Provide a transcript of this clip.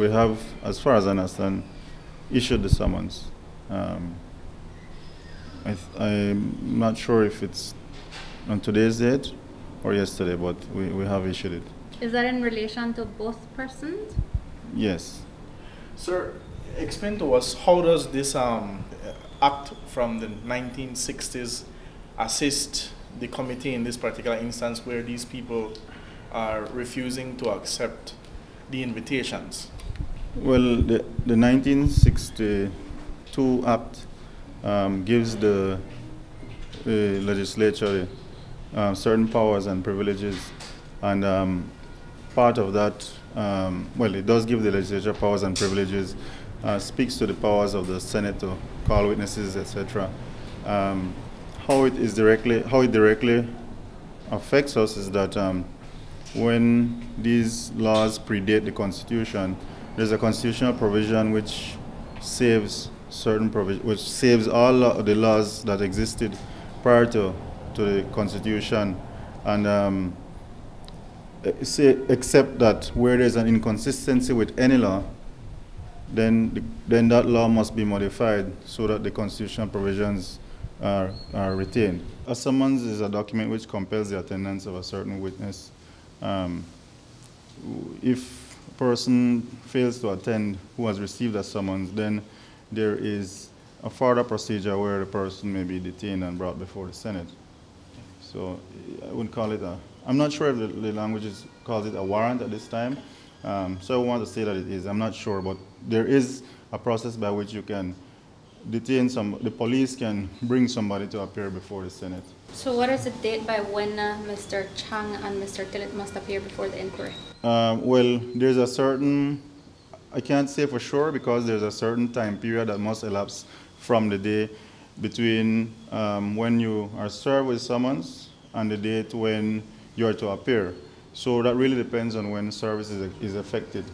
We have, as far as I understand, issued the summons. Um, I th- I'm not sure if it's on today's date or yesterday, but we, we have issued it. Is that in relation to both persons? Yes. Sir, explain to us how does this um, act from the 1960s assist the committee in this particular instance where these people are refusing to accept the invitations? Well, the, the 1962 Act um, gives the, the legislature uh, certain powers and privileges, and um, part of that, um, well, it does give the legislature powers and privileges, uh, speaks to the powers of the Senate to call witnesses, etc. Um, how it is directly, how it directly affects us is that um, when these laws predate the Constitution, there's a constitutional provision which saves certain which saves all the laws that existed prior to, to the Constitution, and um, except that where there's an inconsistency with any law, then the, then that law must be modified so that the constitutional provisions are, are retained. A summons is a document which compels the attendance of a certain witness. Um, if a person fails to attend who has received a summons, then there is a further procedure where the person may be detained and brought before the Senate. So I wouldn't call it a, I'm not sure if the, the language is, calls it a warrant at this time. Um, so I want to say that it is, I'm not sure, but there is a process by which you can detain some, the police can bring somebody to appear before the Senate. So what is the date by when uh, Mr. Chang and Mr. Tillett must appear before the inquiry? Um, well, there's a certain, I can't say for sure because there's a certain time period that must elapse from the day between um, when you are served with summons and the date when you are to appear. So that really depends on when service is, is effected.